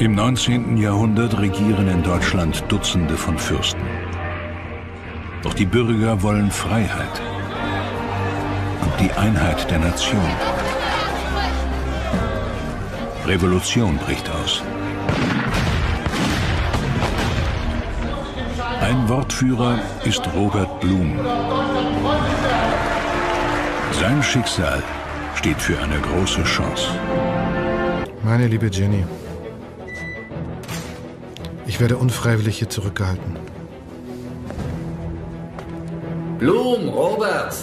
Im 19. Jahrhundert regieren in Deutschland Dutzende von Fürsten. Doch die Bürger wollen Freiheit und die Einheit der Nation. Revolution bricht aus. Ein Wortführer ist Robert Blum. Sein Schicksal steht für eine große Chance. Meine liebe Jenny, ich werde unfreiwillig hier zurückgehalten. Blum, Robert!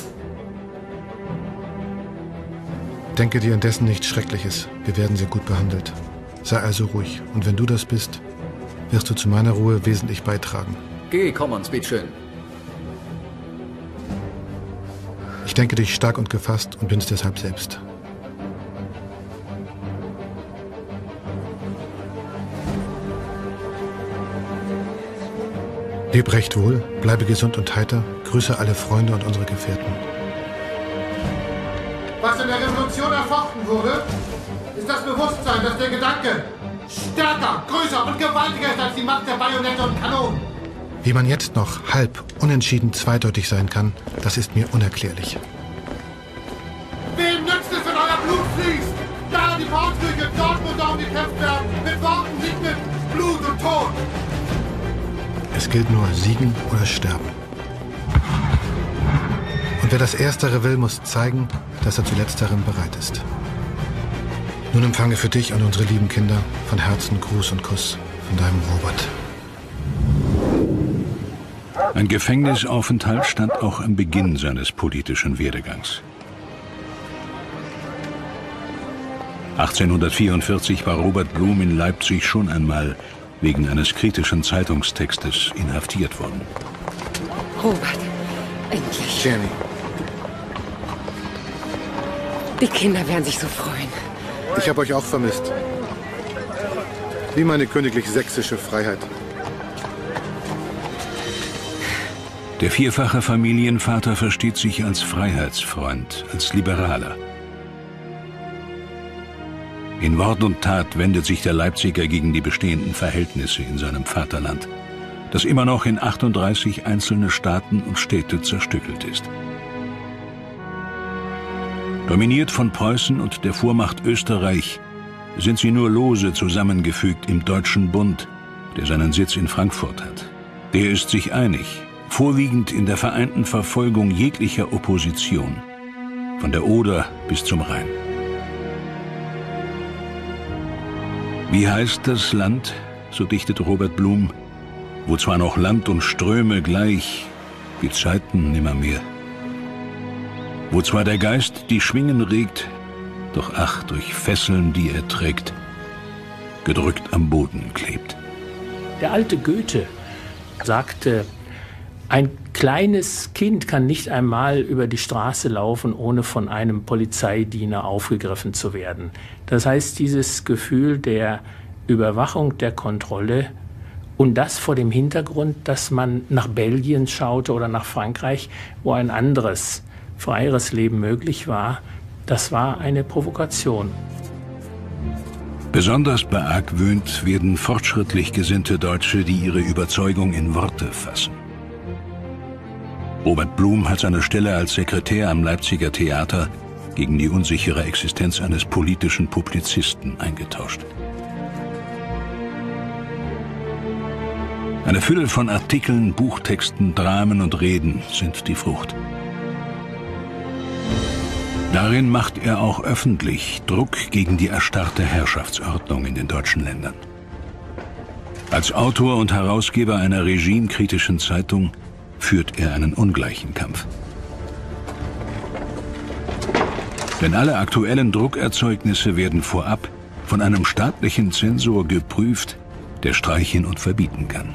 Denke dir indessen nichts Schreckliches. Wir werden sehr gut behandelt. Sei also ruhig. Und wenn du das bist, wirst du zu meiner Ruhe wesentlich beitragen. Geh, komm uns, bitteschön. Ich denke dich stark und gefasst und bin es deshalb selbst. Leb recht wohl, bleibe gesund und heiter, grüße alle Freunde und unsere Gefährten. Was in der Revolution erfochten wurde, ist das Bewusstsein, dass der Gedanke stärker, größer und gewaltiger ist als die Macht der Bajonette und Kanonen. Wie man jetzt noch halb unentschieden zweideutig sein kann, das ist mir unerklärlich. Wem nützt es, wenn euer Blut fließt? Da die Faustdrücke, dort wo Daumen gekämpft werden, mit Worten, nicht mit Blut und Tod. Es gilt nur siegen oder sterben. Und wer das Erstere will, muss zeigen, dass er zu Letzterem bereit ist. Nun empfange für dich und unsere lieben Kinder von Herzen Gruß und Kuss von deinem Robert. Ein Gefängnisaufenthalt stand auch am Beginn seines politischen Werdegangs. 1844 war Robert Blum in Leipzig schon einmal wegen eines kritischen Zeitungstextes inhaftiert worden. Robert, endlich. Jenny. Die Kinder werden sich so freuen. Ich habe euch auch vermisst. Wie meine königlich sächsische Freiheit. Der vierfache Familienvater versteht sich als Freiheitsfreund, als Liberaler. In Wort und Tat wendet sich der Leipziger gegen die bestehenden Verhältnisse in seinem Vaterland, das immer noch in 38 einzelne Staaten und Städte zerstückelt ist. Dominiert von Preußen und der Vormacht Österreich sind sie nur lose zusammengefügt im Deutschen Bund, der seinen Sitz in Frankfurt hat. Der ist sich einig, vorwiegend in der vereinten Verfolgung jeglicher Opposition, von der Oder bis zum Rhein. Wie heißt das Land, so dichtet Robert Blum, wo zwar noch Land und Ströme gleich, wie Zeiten nimmermehr, wo zwar der Geist die Schwingen regt, doch ach, durch Fesseln, die er trägt, gedrückt am Boden klebt. Der alte Goethe sagte, ein kleines Kind kann nicht einmal über die Straße laufen, ohne von einem Polizeidiener aufgegriffen zu werden. Das heißt, dieses Gefühl der Überwachung, der Kontrolle und das vor dem Hintergrund, dass man nach Belgien schaute oder nach Frankreich, wo ein anderes, freieres Leben möglich war, das war eine Provokation. Besonders beargwöhnt werden fortschrittlich gesinnte Deutsche, die ihre Überzeugung in Worte fassen. Robert Blum hat seine Stelle als Sekretär am Leipziger Theater gegen die unsichere Existenz eines politischen Publizisten eingetauscht. Eine Fülle von Artikeln, Buchtexten, Dramen und Reden sind die Frucht. Darin macht er auch öffentlich Druck gegen die erstarrte Herrschaftsordnung in den deutschen Ländern. Als Autor und Herausgeber einer regimekritischen Zeitung führt er einen ungleichen Kampf. Denn alle aktuellen Druckerzeugnisse werden vorab von einem staatlichen Zensor geprüft, der streichen und verbieten kann.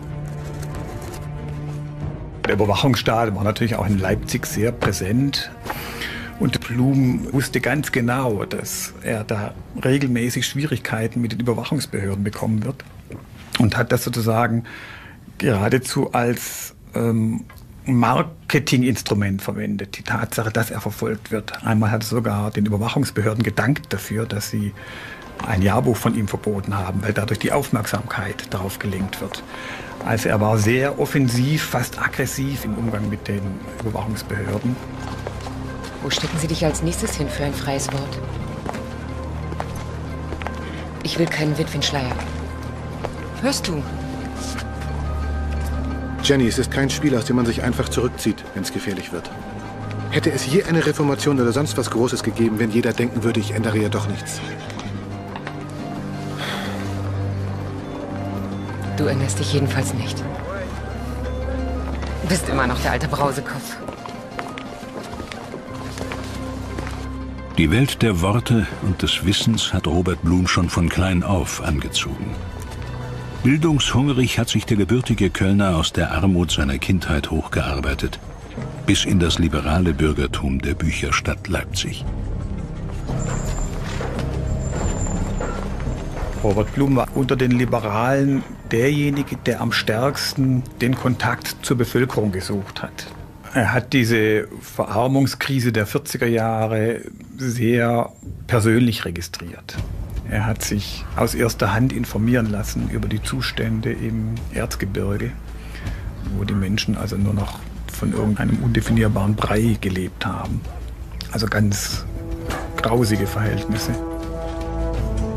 Der Überwachungsstaat war natürlich auch in Leipzig sehr präsent. Und Blum wusste ganz genau, dass er da regelmäßig Schwierigkeiten mit den Überwachungsbehörden bekommen wird. Und hat das sozusagen geradezu als ähm, Marketinginstrument verwendet. Die Tatsache, dass er verfolgt wird. Einmal hat er sogar den Überwachungsbehörden gedankt dafür, dass sie ein Jahrbuch von ihm verboten haben, weil dadurch die Aufmerksamkeit darauf gelenkt wird. Also er war sehr offensiv, fast aggressiv im Umgang mit den Überwachungsbehörden. Wo stecken Sie dich als nächstes hin für ein freies Wort? Ich will keinen Witwenschleier. Hörst du? Jenny, es ist kein Spiel, aus dem man sich einfach zurückzieht, wenn es gefährlich wird. Hätte es je eine Reformation oder sonst was Großes gegeben, wenn jeder denken würde, ich ändere ja doch nichts. Du erinnerst dich jedenfalls nicht. Du bist immer noch der alte Brausekopf. Die Welt der Worte und des Wissens hat Robert Blum schon von klein auf angezogen. Bildungshungrig hat sich der gebürtige Kölner aus der Armut seiner Kindheit hochgearbeitet, bis in das liberale Bürgertum der Bücherstadt Leipzig. Robert Blum war unter den Liberalen derjenige, der am stärksten den Kontakt zur Bevölkerung gesucht hat. Er hat diese Verarmungskrise der 40er Jahre sehr persönlich registriert. Er hat sich aus erster Hand informieren lassen über die Zustände im Erzgebirge, wo die Menschen also nur noch von irgendeinem undefinierbaren Brei gelebt haben. Also ganz grausige Verhältnisse.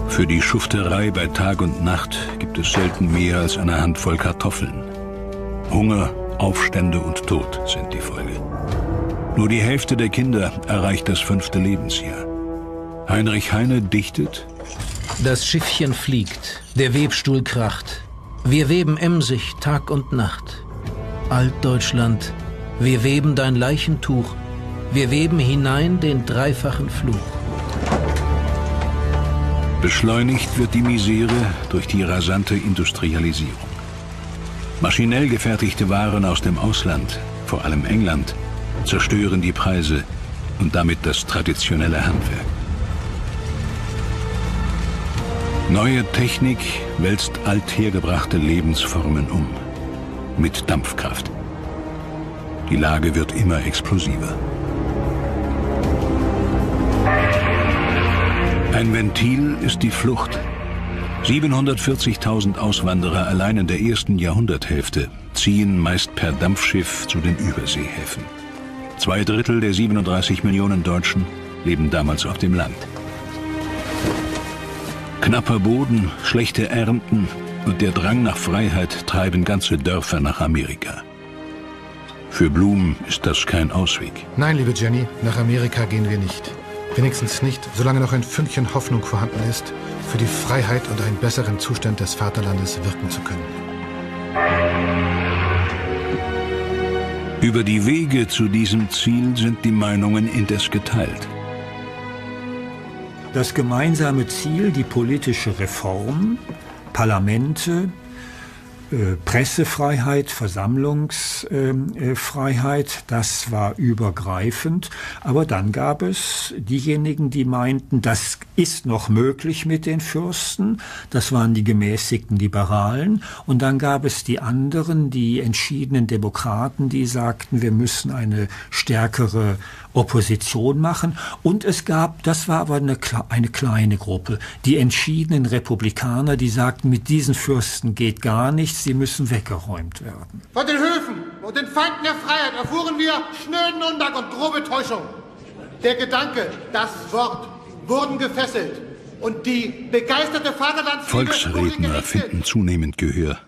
Für die Schufterei bei Tag und Nacht gibt es selten mehr als eine Handvoll Kartoffeln. Hunger, Aufstände und Tod sind die Folge. Nur die Hälfte der Kinder erreicht das fünfte Lebensjahr. Heinrich Heine dichtet, Das Schiffchen fliegt, der Webstuhl kracht. Wir weben emsig Tag und Nacht. Altdeutschland, wir weben dein Leichentuch. Wir weben hinein den dreifachen Fluch. Beschleunigt wird die Misere durch die rasante Industrialisierung. Maschinell gefertigte Waren aus dem Ausland, vor allem England, zerstören die Preise und damit das traditionelle Handwerk. Neue Technik wälzt althergebrachte Lebensformen um. Mit Dampfkraft. Die Lage wird immer explosiver. Ein Ventil ist die Flucht. 740.000 Auswanderer allein in der ersten Jahrhunderthälfte ziehen meist per Dampfschiff zu den Überseehäfen. Zwei Drittel der 37 Millionen Deutschen leben damals auf dem Land. Knapper Boden, schlechte Ernten und der Drang nach Freiheit treiben ganze Dörfer nach Amerika. Für Blum ist das kein Ausweg. Nein, liebe Jenny, nach Amerika gehen wir nicht. Wenigstens nicht, solange noch ein Fünkchen Hoffnung vorhanden ist, für die Freiheit und einen besseren Zustand des Vaterlandes wirken zu können. Über die Wege zu diesem Ziel sind die Meinungen indes geteilt. Das gemeinsame Ziel, die politische Reform, Parlamente, äh, Pressefreiheit, Versammlungsfreiheit, das war übergreifend. Aber dann gab es diejenigen, die meinten, das ist noch möglich mit den Fürsten. Das waren die gemäßigten Liberalen. Und dann gab es die anderen, die entschiedenen Demokraten, die sagten, wir müssen eine stärkere Opposition machen. Und es gab, das war aber eine, eine kleine Gruppe, die entschiedenen Republikaner, die sagten, mit diesen Fürsten geht gar nichts, sie müssen weggeräumt werden. Von den Höfen und den Feinden der Freiheit erfuhren wir schnöden Undank und grobe Täuschung. Der Gedanke, das Wort wurden gefesselt und die begeisterte Vaterlandsliebe Volksredner finden zunehmend Gehör.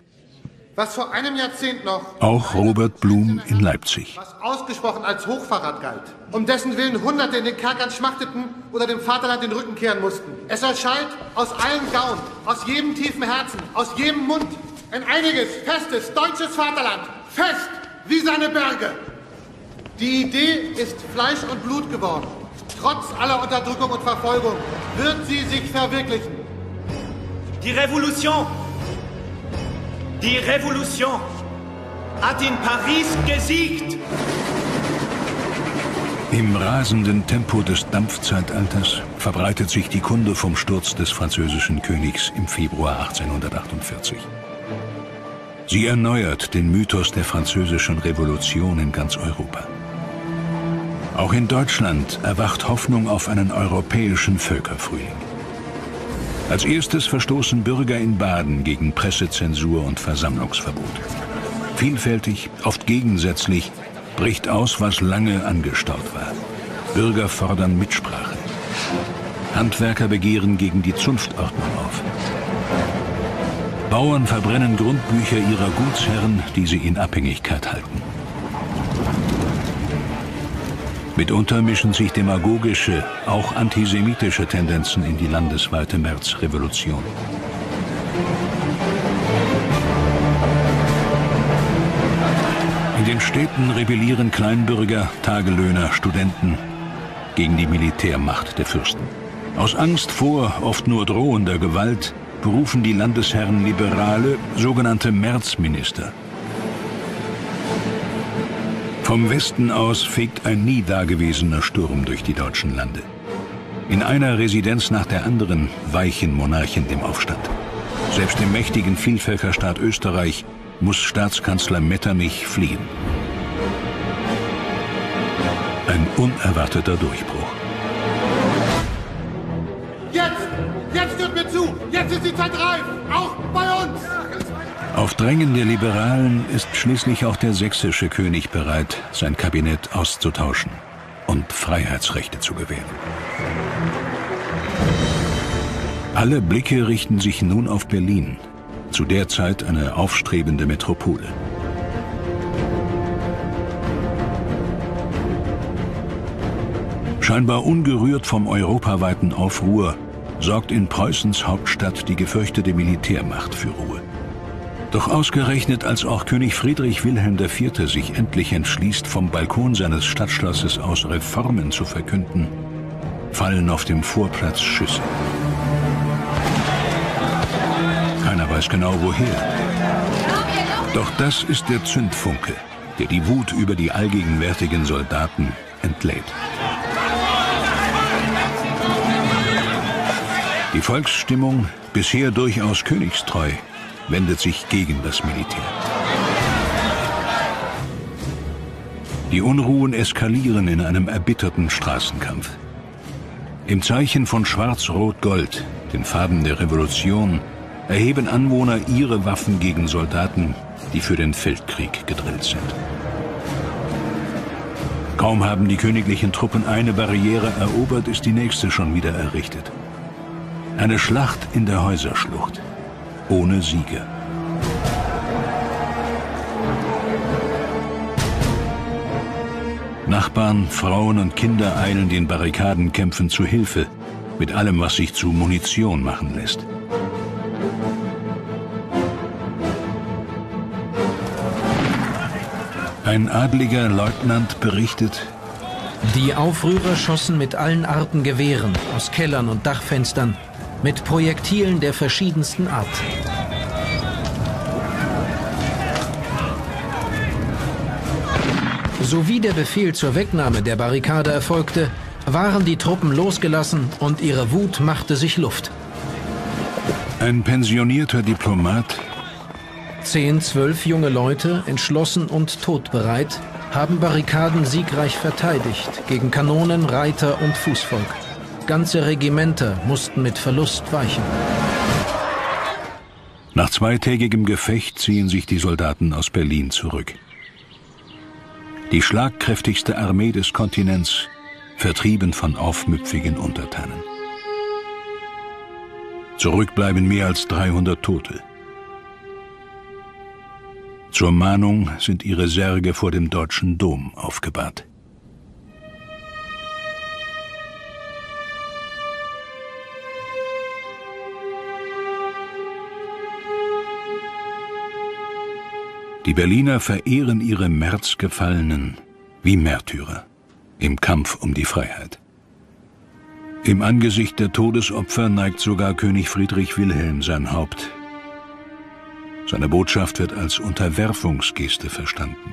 Was vor einem Jahrzehnt noch Auch Robert Blum in Leipzig. was ausgesprochen als Hochverrat galt, um dessen Willen Hunderte in den Kerkern schmachteten oder dem Vaterland den Rücken kehren mussten. Es erschallt aus allen Gauen, aus jedem tiefen Herzen, aus jedem Mund. Ein einiges, festes, deutsches Vaterland, fest wie seine Berge. Die Idee ist Fleisch und Blut geworden. Trotz aller Unterdrückung und Verfolgung wird sie sich verwirklichen. Die Revolution, die Revolution hat in Paris gesiegt. Im rasenden Tempo des Dampfzeitalters verbreitet sich die Kunde vom Sturz des französischen Königs im Februar 1848. Sie erneuert den Mythos der französischen Revolution in ganz Europa. Auch in Deutschland erwacht Hoffnung auf einen europäischen Völkerfrühling. Als erstes verstoßen Bürger in Baden gegen Pressezensur und Versammlungsverbot. Vielfältig, oft gegensätzlich, bricht aus, was lange angestaut war. Bürger fordern Mitsprache. Handwerker begehren gegen die Zunftordnung auf. Bauern verbrennen Grundbücher ihrer Gutsherren, die sie in Abhängigkeit halten. Mitunter mischen sich demagogische, auch antisemitische Tendenzen in die landesweite Märzrevolution. In den Städten rebellieren Kleinbürger, Tagelöhner, Studenten gegen die Militärmacht der Fürsten. Aus Angst vor oft nur drohender Gewalt berufen die Landesherren Liberale sogenannte Märzminister. Vom Westen aus fegt ein nie dagewesener Sturm durch die deutschen Lande. In einer Residenz nach der anderen weichen Monarchen dem Aufstand. Selbst im mächtigen Vielvölkerstaat Österreich muss Staatskanzler Metternich fliehen. Ein unerwarteter Durchbruch. Jetzt! Jetzt hört mir zu! Jetzt ist die Zeit reif! Auch Drängen der Liberalen ist schließlich auch der sächsische König bereit, sein Kabinett auszutauschen und Freiheitsrechte zu gewähren. Alle Blicke richten sich nun auf Berlin, zu der Zeit eine aufstrebende Metropole. Scheinbar ungerührt vom europaweiten Aufruhr sorgt in Preußens Hauptstadt die gefürchtete Militärmacht für Ruhe. Doch ausgerechnet als auch König Friedrich Wilhelm IV. sich endlich entschließt, vom Balkon seines Stadtschlosses aus Reformen zu verkünden, fallen auf dem Vorplatz Schüsse. Keiner weiß genau woher. Doch das ist der Zündfunke, der die Wut über die allgegenwärtigen Soldaten entlädt. Die Volksstimmung, bisher durchaus königstreu, wendet sich gegen das Militär. Die Unruhen eskalieren in einem erbitterten Straßenkampf. Im Zeichen von Schwarz-Rot-Gold, den Farben der Revolution, erheben Anwohner ihre Waffen gegen Soldaten, die für den Feldkrieg gedrillt sind. Kaum haben die königlichen Truppen eine Barriere erobert, ist die nächste schon wieder errichtet. Eine Schlacht in der Häuserschlucht ohne Sieger. Nachbarn, Frauen und Kinder eilen den Barrikadenkämpfen zu Hilfe, mit allem, was sich zu Munition machen lässt. Ein adliger Leutnant berichtet, die Aufrührer schossen mit allen Arten Gewehren aus Kellern und Dachfenstern mit Projektilen der verschiedensten Art. Sowie der Befehl zur Wegnahme der Barrikade erfolgte, waren die Truppen losgelassen und ihre Wut machte sich Luft. Ein pensionierter Diplomat. Zehn, zwölf junge Leute, entschlossen und todbereit, haben Barrikaden siegreich verteidigt gegen Kanonen, Reiter und Fußvolk. Ganze Regimenter mussten mit Verlust weichen. Nach zweitägigem Gefecht ziehen sich die Soldaten aus Berlin zurück. Die schlagkräftigste Armee des Kontinents, vertrieben von aufmüpfigen Untertanen. Zurück bleiben mehr als 300 Tote. Zur Mahnung sind ihre Särge vor dem deutschen Dom aufgebahrt. Die Berliner verehren ihre Märzgefallenen wie Märtyrer im Kampf um die Freiheit. Im Angesicht der Todesopfer neigt sogar König Friedrich Wilhelm sein Haupt. Seine Botschaft wird als Unterwerfungsgeste verstanden.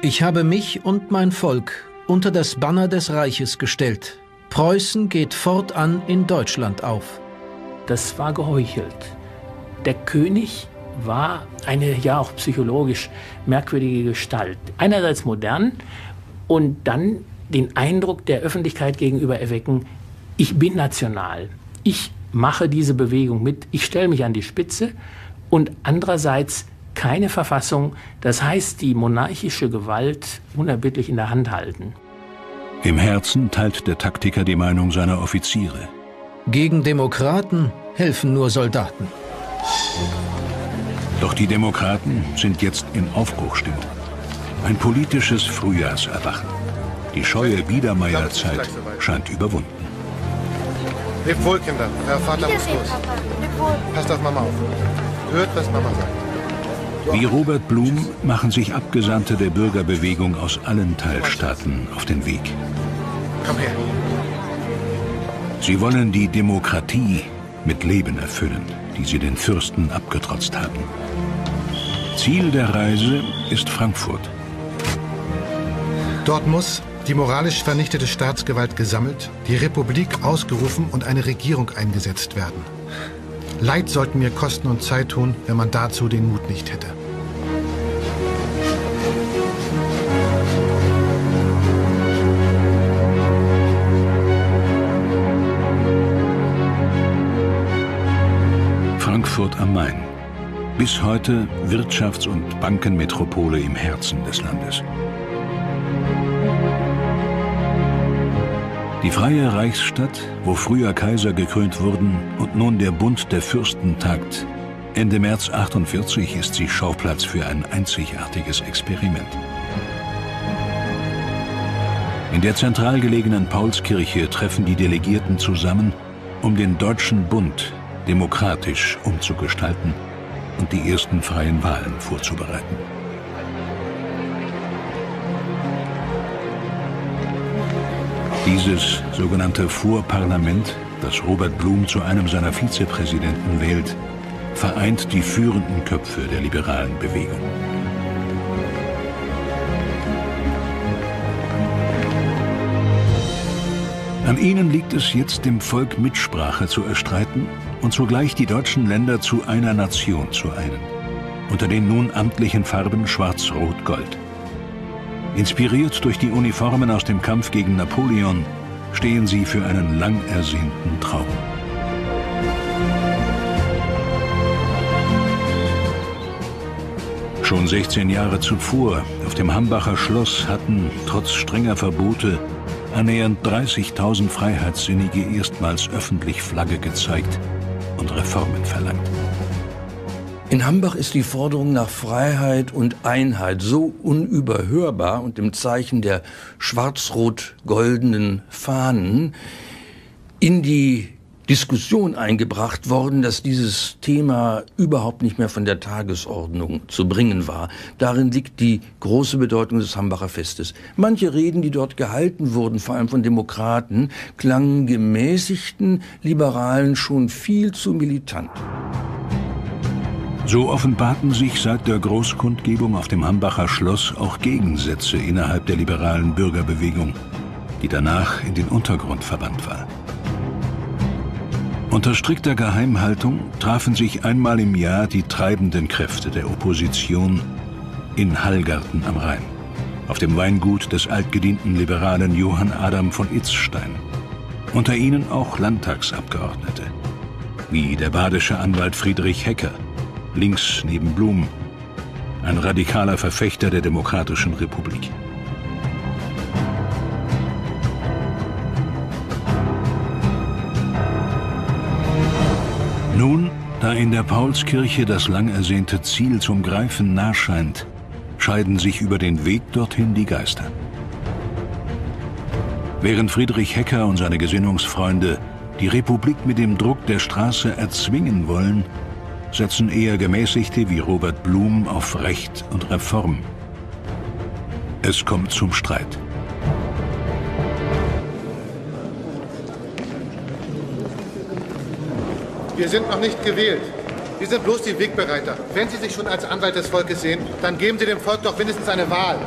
Ich habe mich und mein Volk unter das Banner des Reiches gestellt. Preußen geht fortan in Deutschland auf. Das war geheuchelt. Der König war eine ja auch psychologisch merkwürdige Gestalt. Einerseits modern und dann den Eindruck der Öffentlichkeit gegenüber erwecken, ich bin national. Ich mache diese Bewegung mit, ich stelle mich an die Spitze und andererseits keine Verfassung, das heißt die monarchische Gewalt unerbittlich in der Hand halten. Im Herzen teilt der Taktiker die Meinung seiner Offiziere. Gegen Demokraten helfen nur Soldaten. Doch die Demokraten sind jetzt in Aufbruchstimmung. Ein politisches Frühjahrserwachen. Die scheue Biedermeierzeit scheint überwunden. Lebt wohl, Kinder. Herr Vater muss los. Passt auf Mama auf. Hört, was Mama sagt. Wie Robert Blum machen sich Abgesandte der Bürgerbewegung aus allen Teilstaaten auf den Weg. Komm her. Sie wollen die Demokratie mit Leben erfüllen, die sie den Fürsten abgetrotzt haben. Ziel der Reise ist Frankfurt. Dort muss die moralisch vernichtete Staatsgewalt gesammelt, die Republik ausgerufen und eine Regierung eingesetzt werden. Leid sollten mir kosten und Zeit tun, wenn man dazu den Mut nicht hätte. Frankfurt am Main. Bis heute Wirtschafts- und Bankenmetropole im Herzen des Landes. Die freie Reichsstadt, wo früher Kaiser gekrönt wurden und nun der Bund der Fürsten tagt. Ende März 48 ist sie Schauplatz für ein einzigartiges Experiment. In der zentral gelegenen Paulskirche treffen die Delegierten zusammen, um den Deutschen Bund demokratisch umzugestalten und die ersten freien Wahlen vorzubereiten. Dieses sogenannte Vorparlament, das Robert Blum zu einem seiner Vizepräsidenten wählt, vereint die führenden Köpfe der liberalen Bewegung. Ihnen liegt es jetzt dem Volk Mitsprache zu erstreiten und zugleich die deutschen Länder zu einer Nation zu einen, unter den nun amtlichen Farben Schwarz-Rot-Gold. Inspiriert durch die Uniformen aus dem Kampf gegen Napoleon stehen sie für einen lang ersehnten Traum. Schon 16 Jahre zuvor auf dem Hambacher Schloss hatten, trotz strenger Verbote, annähernd 30.000 Freiheitssinnige erstmals öffentlich Flagge gezeigt und Reformen verlangt. In Hambach ist die Forderung nach Freiheit und Einheit so unüberhörbar und im Zeichen der schwarz-rot-goldenen Fahnen in die Diskussion eingebracht worden, dass dieses Thema überhaupt nicht mehr von der Tagesordnung zu bringen war. Darin liegt die große Bedeutung des Hambacher Festes. Manche Reden, die dort gehalten wurden, vor allem von Demokraten, klangen gemäßigten Liberalen schon viel zu militant. So offenbarten sich seit der Großkundgebung auf dem Hambacher Schloss auch Gegensätze innerhalb der liberalen Bürgerbewegung, die danach in den Untergrund verbannt war. Unter strikter Geheimhaltung trafen sich einmal im Jahr die treibenden Kräfte der Opposition in Hallgarten am Rhein, auf dem Weingut des altgedienten Liberalen Johann Adam von Itzstein. Unter ihnen auch Landtagsabgeordnete, wie der badische Anwalt Friedrich Hecker, links neben Blum, ein radikaler Verfechter der Demokratischen Republik. Nun, da in der Paulskirche das lang ersehnte Ziel zum Greifen nah scheint, scheiden sich über den Weg dorthin die Geister. Während Friedrich Hecker und seine Gesinnungsfreunde die Republik mit dem Druck der Straße erzwingen wollen, setzen eher Gemäßigte wie Robert Blum auf Recht und Reform. Es kommt zum Streit. Wir sind noch nicht gewählt. Wir sind bloß die Wegbereiter. Wenn Sie sich schon als Anwalt des Volkes sehen, dann geben Sie dem Volk doch mindestens eine Wahl.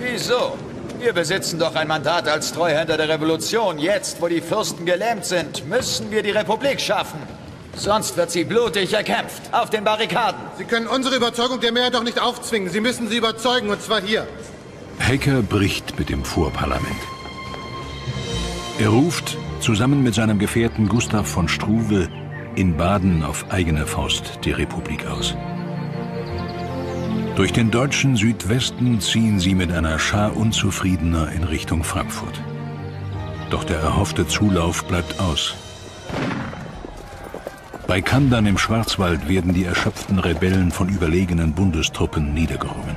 Wieso? Wir besitzen doch ein Mandat als Treuhänder der Revolution. Jetzt, wo die Fürsten gelähmt sind, müssen wir die Republik schaffen. Sonst wird sie blutig erkämpft. Auf den Barrikaden. Sie können unsere Überzeugung der Mehrheit doch nicht aufzwingen. Sie müssen sie überzeugen, und zwar hier. Hecker bricht mit dem Vorparlament. Er ruft zusammen mit seinem Gefährten Gustav von Struve in Baden auf eigene Faust die Republik aus. Durch den deutschen Südwesten ziehen sie mit einer Schar Unzufriedener in Richtung Frankfurt. Doch der erhoffte Zulauf bleibt aus. Bei Kandern im Schwarzwald werden die erschöpften Rebellen von überlegenen Bundestruppen niedergerungen.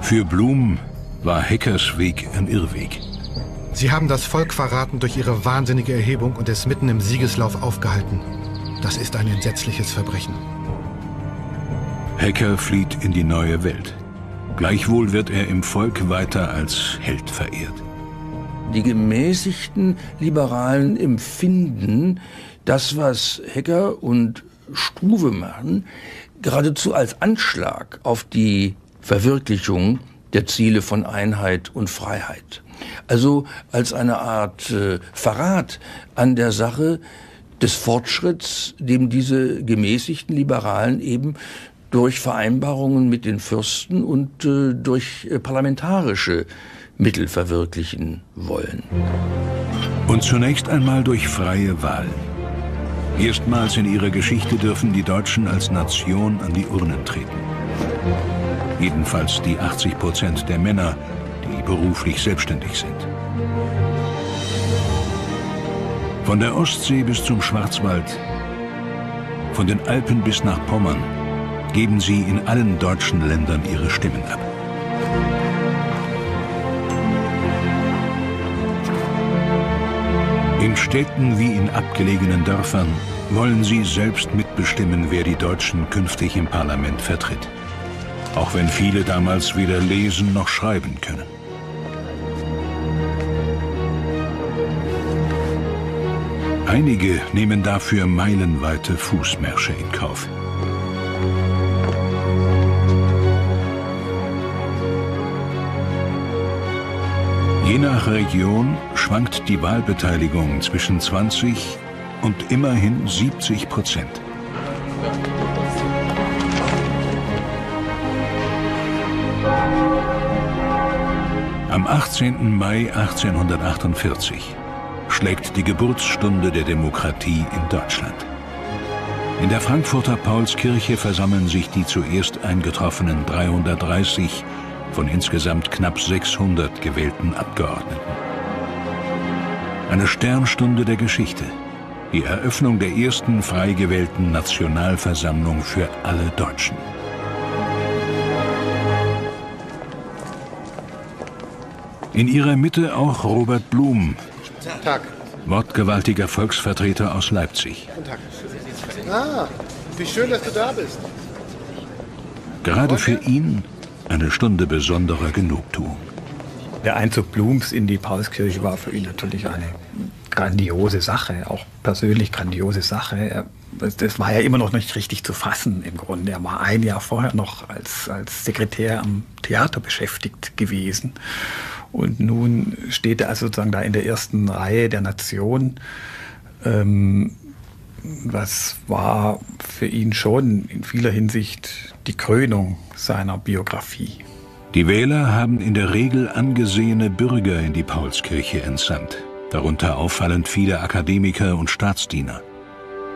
Für Blum war Heckers Weg ein Irrweg. Sie haben das Volk verraten durch ihre wahnsinnige Erhebung und es mitten im Siegeslauf aufgehalten. Das ist ein entsetzliches Verbrechen. Hecker flieht in die neue Welt. Gleichwohl wird er im Volk weiter als Held verehrt. Die gemäßigten Liberalen empfinden das, was Hecker und Struve machen, geradezu als Anschlag auf die Verwirklichung der Ziele von Einheit und Freiheit. Also als eine Art äh, Verrat an der Sache des Fortschritts, dem diese gemäßigten Liberalen eben durch Vereinbarungen mit den Fürsten und äh, durch äh, parlamentarische Mittel verwirklichen wollen. Und zunächst einmal durch freie Wahl. Erstmals in ihrer Geschichte dürfen die Deutschen als Nation an die Urnen treten. Jedenfalls die 80 Prozent der Männer, beruflich selbstständig sind. Von der Ostsee bis zum Schwarzwald, von den Alpen bis nach Pommern, geben sie in allen deutschen Ländern ihre Stimmen ab. In Städten wie in abgelegenen Dörfern wollen sie selbst mitbestimmen, wer die Deutschen künftig im Parlament vertritt. Auch wenn viele damals weder lesen noch schreiben können. Einige nehmen dafür meilenweite Fußmärsche in Kauf. Je nach Region schwankt die Wahlbeteiligung zwischen 20 und immerhin 70 Prozent. Am 18. Mai 1848 schlägt die Geburtsstunde der Demokratie in Deutschland. In der Frankfurter Paulskirche versammeln sich die zuerst eingetroffenen 330 von insgesamt knapp 600 gewählten Abgeordneten. Eine Sternstunde der Geschichte. Die Eröffnung der ersten frei gewählten Nationalversammlung für alle Deutschen. In ihrer Mitte auch Robert Blum, Tag. wortgewaltiger Volksvertreter aus Leipzig. Guten Tag. Ah, wie schön, dass du da bist. Gerade für ihn eine Stunde besonderer Genugtuung. Der Einzug Blums in die Paulskirche war für ihn natürlich eine grandiose Sache, auch persönlich grandiose Sache. Das war ja immer noch nicht richtig zu fassen im Grunde. Er war ein Jahr vorher noch als, als Sekretär am Theater beschäftigt gewesen. Und nun steht er also sozusagen da in der ersten Reihe der Nation. Ähm, das war für ihn schon in vieler Hinsicht die Krönung seiner Biografie. Die Wähler haben in der Regel angesehene Bürger in die Paulskirche entsandt, darunter auffallend viele Akademiker und Staatsdiener.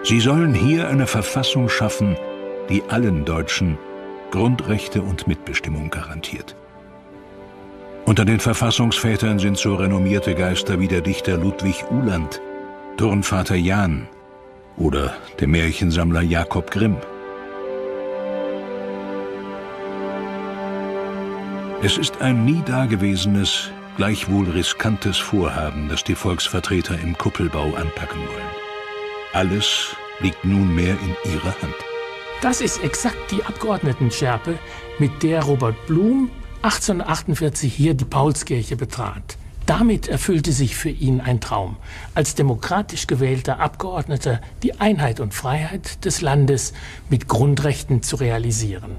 Sie sollen hier eine Verfassung schaffen, die allen Deutschen Grundrechte und Mitbestimmung garantiert. Unter den Verfassungsvätern sind so renommierte Geister wie der Dichter Ludwig Uhland, Turnvater Jan oder der Märchensammler Jakob Grimm. Es ist ein nie dagewesenes, gleichwohl riskantes Vorhaben, das die Volksvertreter im Kuppelbau anpacken wollen. Alles liegt nunmehr in ihrer Hand. Das ist exakt die Abgeordnetenschärpe, mit der Robert Blum 1848 hier die Paulskirche betrat. Damit erfüllte sich für ihn ein Traum, als demokratisch gewählter Abgeordneter die Einheit und Freiheit des Landes mit Grundrechten zu realisieren.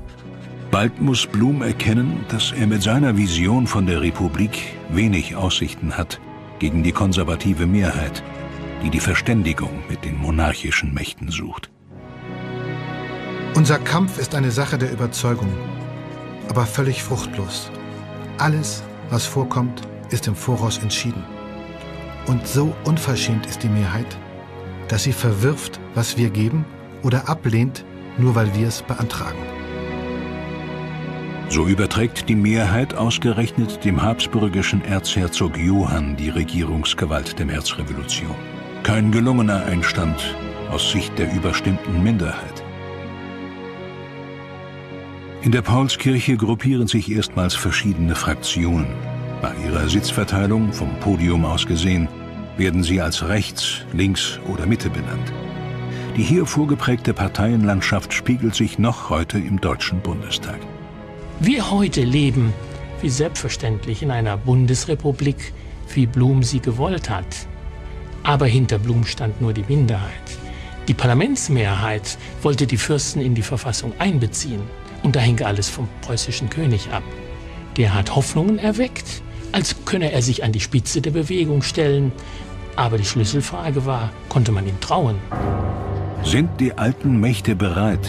Bald muss Blum erkennen, dass er mit seiner Vision von der Republik wenig Aussichten hat gegen die konservative Mehrheit, die die Verständigung mit den monarchischen Mächten sucht. Unser Kampf ist eine Sache der Überzeugung, aber völlig fruchtlos. Alles, was vorkommt, ist im Voraus entschieden. Und so unverschämt ist die Mehrheit, dass sie verwirft, was wir geben oder ablehnt, nur weil wir es beantragen. So überträgt die Mehrheit ausgerechnet dem habsburgischen Erzherzog Johann die Regierungsgewalt der Märzrevolution. Kein gelungener Einstand aus Sicht der überstimmten Minderheit. In der Paulskirche gruppieren sich erstmals verschiedene Fraktionen. Bei ihrer Sitzverteilung vom Podium aus gesehen werden sie als rechts, links oder Mitte benannt. Die hier vorgeprägte Parteienlandschaft spiegelt sich noch heute im Deutschen Bundestag. Wir heute leben, wie selbstverständlich, in einer Bundesrepublik, wie Blum sie gewollt hat. Aber hinter Blum stand nur die Minderheit. Die Parlamentsmehrheit wollte die Fürsten in die Verfassung einbeziehen. Und da hing alles vom preußischen König ab. Der hat Hoffnungen erweckt, als könne er sich an die Spitze der Bewegung stellen. Aber die Schlüsselfrage war, konnte man ihm trauen? Sind die alten Mächte bereit,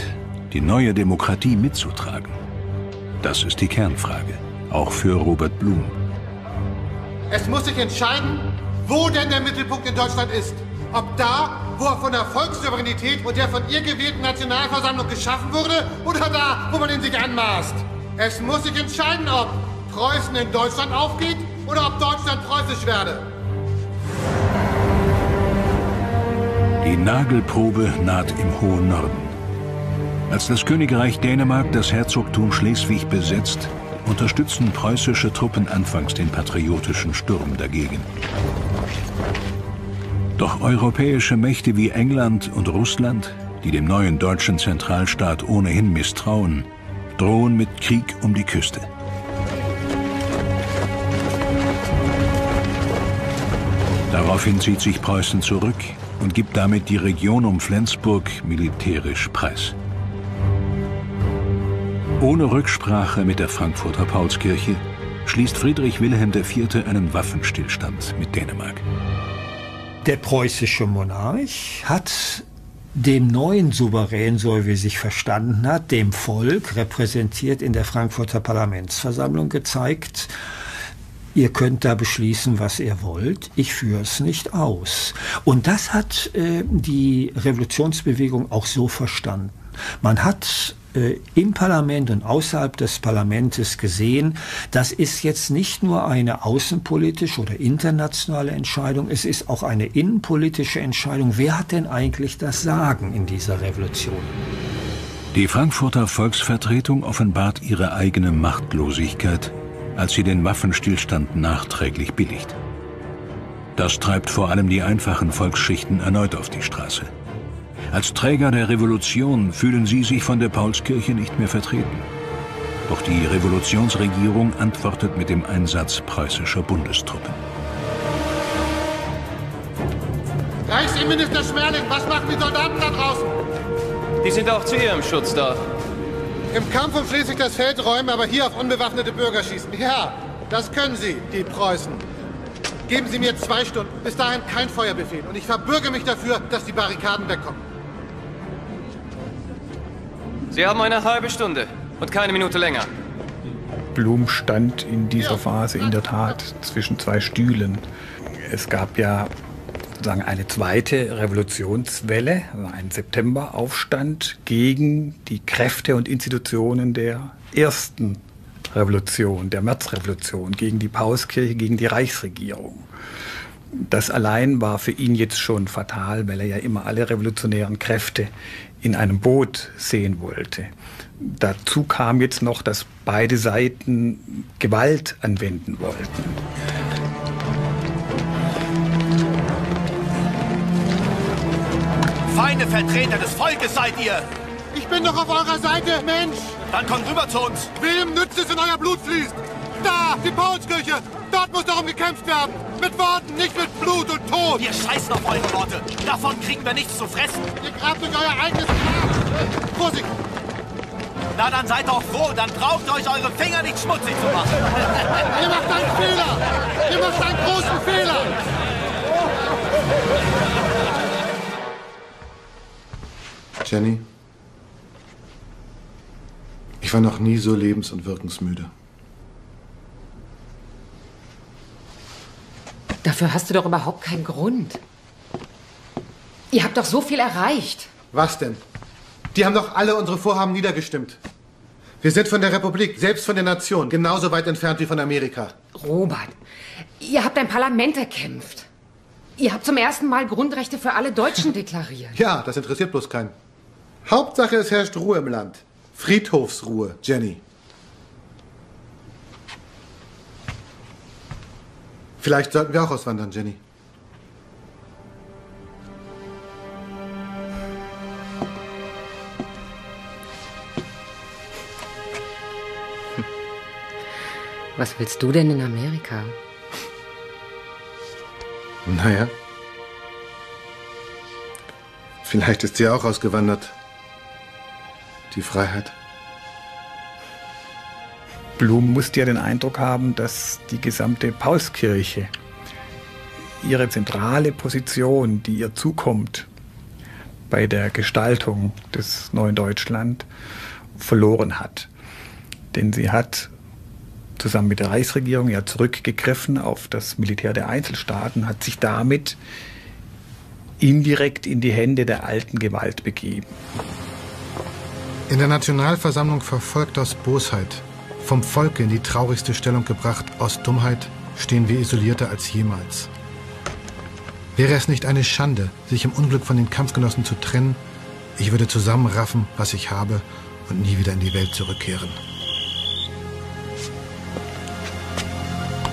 die neue Demokratie mitzutragen? Das ist die Kernfrage, auch für Robert Blum. Es muss sich entscheiden, wo denn der Mittelpunkt in Deutschland ist. Ob da, wo er von der Volkssouveränität und der von ihr gewählten Nationalversammlung geschaffen wurde, oder da, wo man ihn sich anmaßt. Es muss sich entscheiden, ob Preußen in Deutschland aufgeht oder ob Deutschland preußisch werde. Die Nagelprobe naht im hohen Norden. Als das Königreich Dänemark das Herzogtum Schleswig besetzt, unterstützen preußische Truppen anfangs den patriotischen Sturm dagegen. Doch europäische Mächte wie England und Russland, die dem neuen deutschen Zentralstaat ohnehin misstrauen, drohen mit Krieg um die Küste. Daraufhin zieht sich Preußen zurück und gibt damit die Region um Flensburg militärisch preis. Ohne Rücksprache mit der Frankfurter Paulskirche schließt Friedrich Wilhelm IV. einen Waffenstillstand mit Dänemark. Der preußische Monarch hat dem neuen Souverän, so wie er sich verstanden hat, dem Volk, repräsentiert in der Frankfurter Parlamentsversammlung, gezeigt, ihr könnt da beschließen, was ihr wollt, ich führe es nicht aus. Und das hat äh, die Revolutionsbewegung auch so verstanden. Man hat im Parlament und außerhalb des Parlaments gesehen, das ist jetzt nicht nur eine außenpolitische oder internationale Entscheidung, es ist auch eine innenpolitische Entscheidung. Wer hat denn eigentlich das Sagen in dieser Revolution? Die Frankfurter Volksvertretung offenbart ihre eigene Machtlosigkeit, als sie den Waffenstillstand nachträglich billigt. Das treibt vor allem die einfachen Volksschichten erneut auf die Straße. Als Träger der Revolution fühlen sie sich von der Paulskirche nicht mehr vertreten. Doch die Revolutionsregierung antwortet mit dem Einsatz preußischer Bundestruppen. Reichsinnenminister Schmerling, was machen die Soldaten da draußen? Die sind auch zu ihrem Schutz da. Im Kampf um Schleswig das Feld räumen, aber hier auf unbewaffnete Bürger schießen. Ja, das können Sie, die Preußen. Geben Sie mir zwei Stunden. Bis dahin kein Feuerbefehl. Und ich verbürge mich dafür, dass die Barrikaden wegkommen. Sie haben eine halbe Stunde und keine Minute länger. Blum stand in dieser Phase in der Tat zwischen zwei Stühlen. Es gab ja sozusagen eine zweite Revolutionswelle, also einen Septemberaufstand gegen die Kräfte und Institutionen der ersten Revolution, der Märzrevolution, gegen die Pauskirche, gegen die Reichsregierung. Das allein war für ihn jetzt schon fatal, weil er ja immer alle revolutionären Kräfte in einem Boot sehen wollte. Dazu kam jetzt noch, dass beide Seiten Gewalt anwenden wollten. Feine Vertreter des Volkes seid ihr! Ich bin doch auf eurer Seite, Mensch! Dann kommt rüber zu uns! Wem nützt es, wenn euer Blut fließt? Da, die Paulskirche! Dort muss darum gekämpft werden! Mit Worten, nicht mit Blut und Tod! Wir scheißen auf eure Worte! Davon kriegen wir nichts zu fressen! Ihr grabt durch euer eigenes Grab! Vorsicht! Na, dann seid doch froh, dann braucht ihr euch eure Finger nicht schmutzig zu machen! Ihr macht einen Fehler! Ihr macht einen großen Fehler! Jenny, ich war noch nie so lebens- und wirkungsmüde. Dafür hast du doch überhaupt keinen Grund. Ihr habt doch so viel erreicht. Was denn? Die haben doch alle unsere Vorhaben niedergestimmt. Wir sind von der Republik, selbst von der Nation, genauso weit entfernt wie von Amerika. Robert, ihr habt ein Parlament erkämpft. Ihr habt zum ersten Mal Grundrechte für alle Deutschen deklariert. Ja, das interessiert bloß keinen. Hauptsache, es herrscht Ruhe im Land. Friedhofsruhe, Jenny. Vielleicht sollten wir auch auswandern, Jenny. Was willst du denn in Amerika? Naja. Vielleicht ist sie auch ausgewandert. Die Freiheit. Blum musste ja den Eindruck haben, dass die gesamte Paulskirche ihre zentrale Position, die ihr zukommt bei der Gestaltung des neuen Deutschland, verloren hat. Denn sie hat zusammen mit der Reichsregierung ja zurückgegriffen auf das Militär der Einzelstaaten, hat sich damit indirekt in die Hände der alten Gewalt begeben. In der Nationalversammlung verfolgt aus Bosheit, vom Volke in die traurigste Stellung gebracht, aus Dummheit stehen wir isolierter als jemals. Wäre es nicht eine Schande, sich im Unglück von den Kampfgenossen zu trennen, ich würde zusammenraffen, was ich habe und nie wieder in die Welt zurückkehren.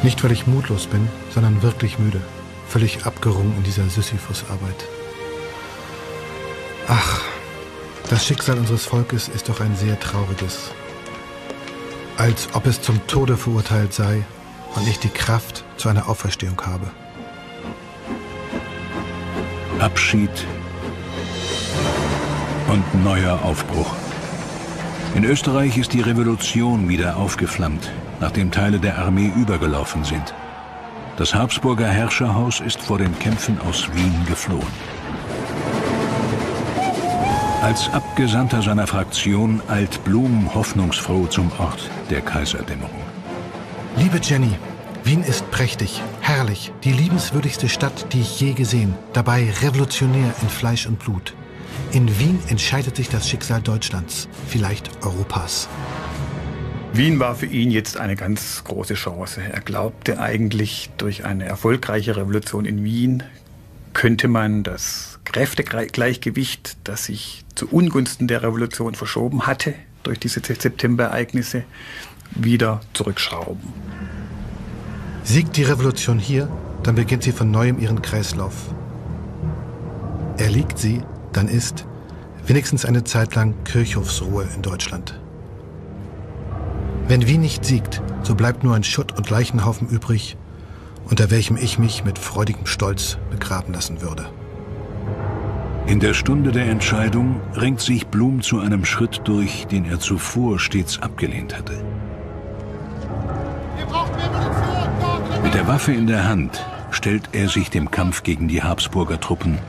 Nicht, weil ich mutlos bin, sondern wirklich müde, völlig abgerungen in dieser Sisyphus-Arbeit. Ach, das Schicksal unseres Volkes ist doch ein sehr trauriges. Als ob es zum Tode verurteilt sei und ich die Kraft zu einer Auferstehung habe. Abschied und neuer Aufbruch. In Österreich ist die Revolution wieder aufgeflammt, nachdem Teile der Armee übergelaufen sind. Das Habsburger Herrscherhaus ist vor den Kämpfen aus Wien geflohen. Als Abgesandter seiner Fraktion eilt Blum hoffnungsfroh zum Ort der Kaiserdämmerung. Liebe Jenny, Wien ist prächtig, herrlich, die liebenswürdigste Stadt, die ich je gesehen, dabei revolutionär in Fleisch und Blut. In Wien entscheidet sich das Schicksal Deutschlands, vielleicht Europas. Wien war für ihn jetzt eine ganz große Chance. Er glaubte eigentlich, durch eine erfolgreiche Revolution in Wien könnte man das Kräftegleichgewicht, das sich zu Ungunsten der Revolution verschoben hatte durch diese Septemberereignisse, wieder zurückschrauben. Siegt die Revolution hier, dann beginnt sie von neuem ihren Kreislauf. Erliegt sie, dann ist wenigstens eine Zeit lang Kirchhofsruhe in Deutschland. Wenn Wien nicht siegt, so bleibt nur ein Schutt- und Leichenhaufen übrig, unter welchem ich mich mit freudigem Stolz begraben lassen würde. In der Stunde der Entscheidung ringt sich Blum zu einem Schritt durch, den er zuvor stets abgelehnt hatte. Mit der Waffe in der Hand stellt er sich dem Kampf gegen die Habsburger Truppen,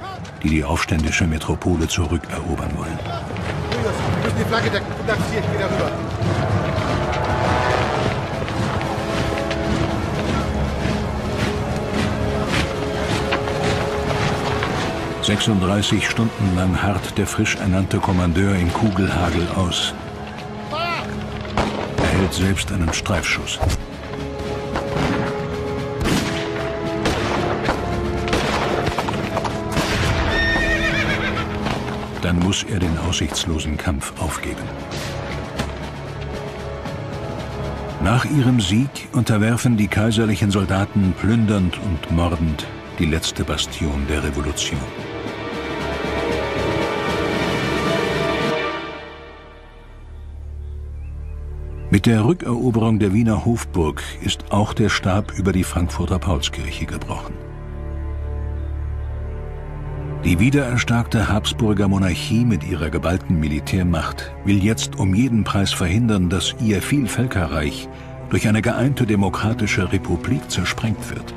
die die aufständische Metropole zurückerobern wollen. Wir müssen die Flagge decken. Ich gehe darüber. 36 Stunden lang harrt der frisch ernannte Kommandeur im Kugelhagel aus. Er hält selbst einen Streifschuss. Dann muss er den aussichtslosen Kampf aufgeben. Nach ihrem Sieg unterwerfen die kaiserlichen Soldaten plündernd und mordend die letzte Bastion der Revolution. Mit der Rückeroberung der Wiener Hofburg ist auch der Stab über die Frankfurter Paulskirche gebrochen. Die wiedererstarkte Habsburger Monarchie mit ihrer geballten Militärmacht will jetzt um jeden Preis verhindern, dass ihr Vielvölkerreich durch eine geeinte demokratische Republik zersprengt wird.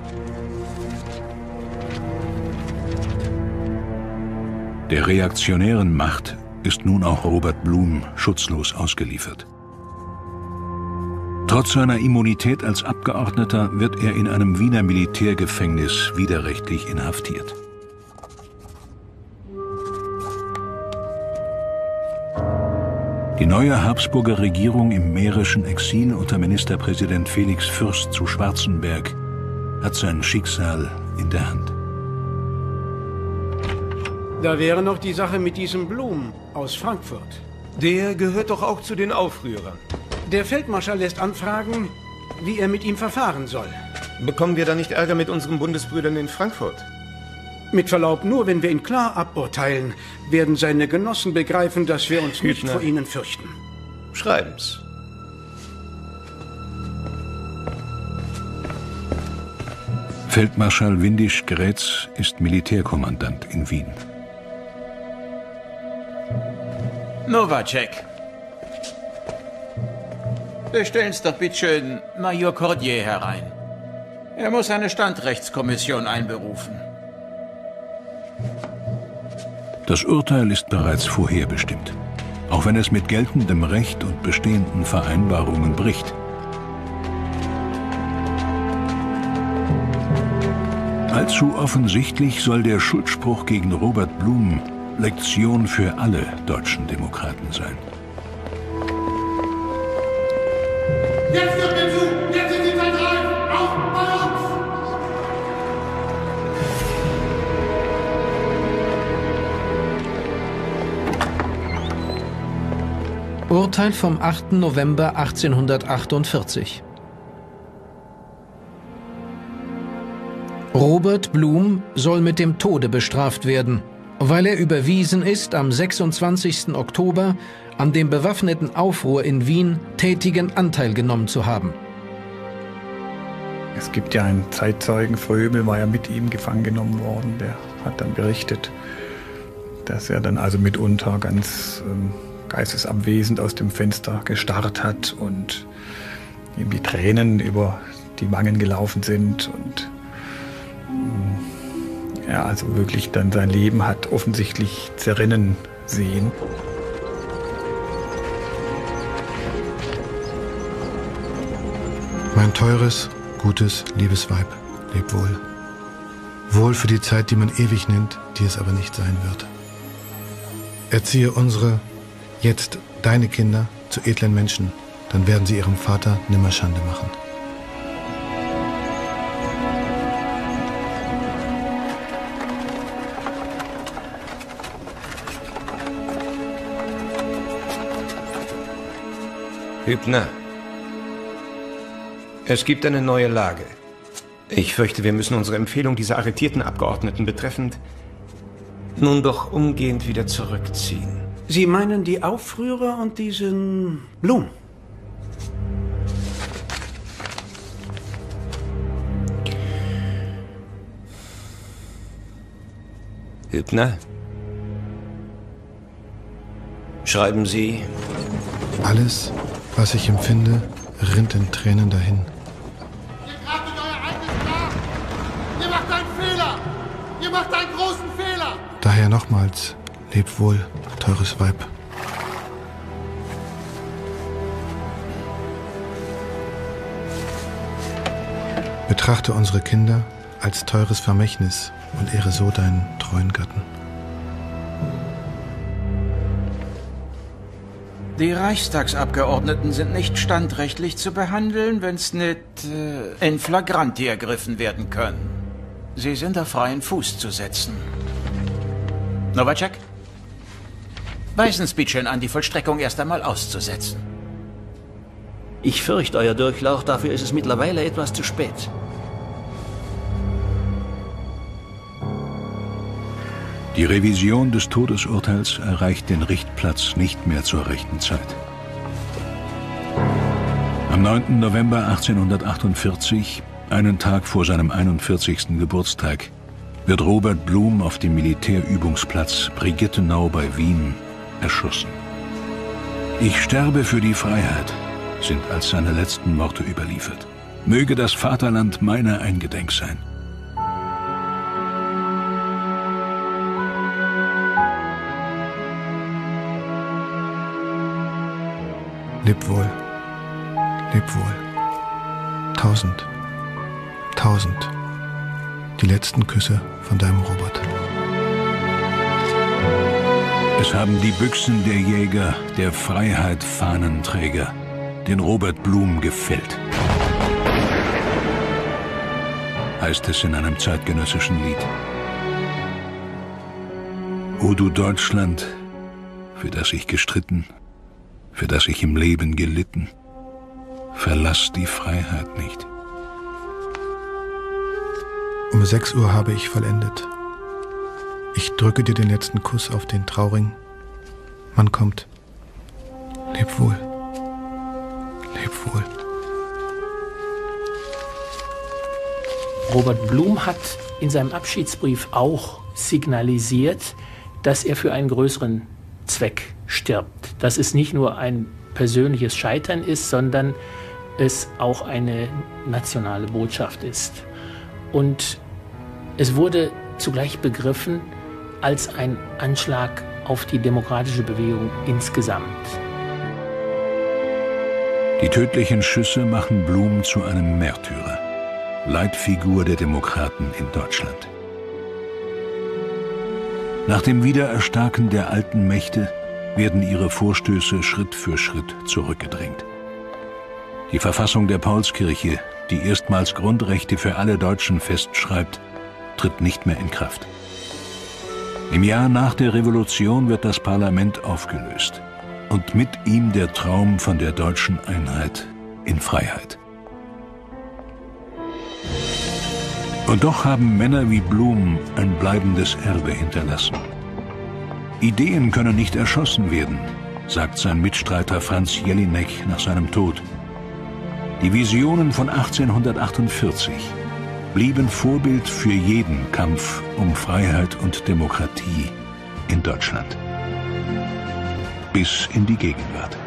Der reaktionären Macht ist nun auch Robert Blum schutzlos ausgeliefert. Trotz seiner Immunität als Abgeordneter wird er in einem Wiener Militärgefängnis widerrechtlich inhaftiert. Die neue Habsburger Regierung im mährischen Exil unter Ministerpräsident Felix Fürst zu Schwarzenberg hat sein Schicksal in der Hand. Da wäre noch die Sache mit diesem Blum aus Frankfurt. Der gehört doch auch zu den Aufrührern. Der Feldmarschall lässt anfragen, wie er mit ihm verfahren soll. Bekommen wir da nicht Ärger mit unseren Bundesbrüdern in Frankfurt? Mit Verlaub, nur wenn wir ihn klar aburteilen, werden seine Genossen begreifen, dass wir uns nicht Hübner. vor ihnen fürchten. Schreiben's. Feldmarschall Windisch Grätz ist Militärkommandant in Wien. Novacek. Bestellen's doch bitteschön Major Cordier herein. Er muss eine Standrechtskommission einberufen. Das Urteil ist bereits vorherbestimmt, auch wenn es mit geltendem Recht und bestehenden Vereinbarungen bricht. Allzu offensichtlich soll der Schuldspruch gegen Robert Blum Lektion für alle deutschen Demokraten sein. Jetzt wird mir zu! Jetzt sind sie vertreibt! Auch bei uns! Urteil vom 8. November 1848. Robert Blum soll mit dem Tode bestraft werden, weil er überwiesen ist, am 26. Oktober an dem bewaffneten Aufruhr in Wien tätigen Anteil genommen zu haben. Es gibt ja einen Zeitzeugen, Fröbel war ja mit ihm gefangen genommen worden, der hat dann berichtet, dass er dann also mitunter ganz ähm, geistesabwesend aus dem Fenster gestarrt hat und ihm die Tränen über die Wangen gelaufen sind und er also wirklich dann sein Leben hat offensichtlich zerrinnen sehen. Mein teures, gutes, liebes Weib, leb wohl. Wohl für die Zeit, die man ewig nennt, die es aber nicht sein wird. Erziehe unsere, jetzt deine Kinder zu edlen Menschen, dann werden sie ihrem Vater nimmer Schande machen. Hübner. Es gibt eine neue Lage. Ich fürchte, wir müssen unsere Empfehlung dieser arretierten Abgeordneten betreffend nun doch umgehend wieder zurückziehen. Sie meinen die Aufrührer und diesen Blum? Hübner? Schreiben Sie, Alles, was ich empfinde, rinnt in Tränen dahin. Ihr macht einen großen Fehler! Daher nochmals, leb wohl, teures Weib. Betrachte unsere Kinder als teures Vermächtnis und ehre so deinen treuen Gatten. Die Reichstagsabgeordneten sind nicht standrechtlich zu behandeln, wenn's nicht äh, in flagranti ergriffen werden können. Sie sind auf freien Fuß zu setzen. Novacek? Weisen Speechchen an, die Vollstreckung erst einmal auszusetzen. Ich fürchte, Euer Durchlauch, dafür ist es mittlerweile etwas zu spät. Die Revision des Todesurteils erreicht den Richtplatz nicht mehr zur rechten Zeit. Am 9. November 1848, einen Tag vor seinem 41. Geburtstag, wird Robert Blum auf dem Militärübungsplatz Brigittenau bei Wien erschossen. Ich sterbe für die Freiheit, sind als seine letzten Worte überliefert. Möge das Vaterland meiner eingedenk sein. Leb wohl, Leb wohl. Tausend, tausend. Die letzten Küsse von deinem Robert. Es haben die Büchsen der Jäger, der Freiheit Fahnenträger, den Robert Blum gefällt. Heißt es in einem zeitgenössischen Lied. O du Deutschland, für das ich gestritten, für das ich im Leben gelitten, verlass die Freiheit nicht. Um sechs Uhr habe ich vollendet. Ich drücke dir den letzten Kuss auf den Trauring. Man kommt. Leb wohl. Leb wohl. Robert Blum hat in seinem Abschiedsbrief auch signalisiert, dass er für einen größeren Zweck stirbt. Dass es nicht nur ein persönliches Scheitern ist, sondern es auch eine nationale Botschaft ist. Und es wurde zugleich begriffen als ein Anschlag auf die demokratische Bewegung insgesamt. Die tödlichen Schüsse machen Blum zu einem Märtyrer, Leitfigur der Demokraten in Deutschland. Nach dem Wiedererstarken der alten Mächte werden ihre Vorstöße Schritt für Schritt zurückgedrängt. Die Verfassung der Paulskirche, die erstmals Grundrechte für alle Deutschen festschreibt, tritt nicht mehr in Kraft. Im Jahr nach der Revolution wird das Parlament aufgelöst und mit ihm der Traum von der deutschen Einheit in Freiheit. Und doch haben Männer wie Blum ein bleibendes Erbe hinterlassen. Ideen können nicht erschossen werden, sagt sein Mitstreiter Franz Jelinek nach seinem Tod. Die Visionen von 1848 blieben Vorbild für jeden Kampf um Freiheit und Demokratie in Deutschland. Bis in die Gegenwart.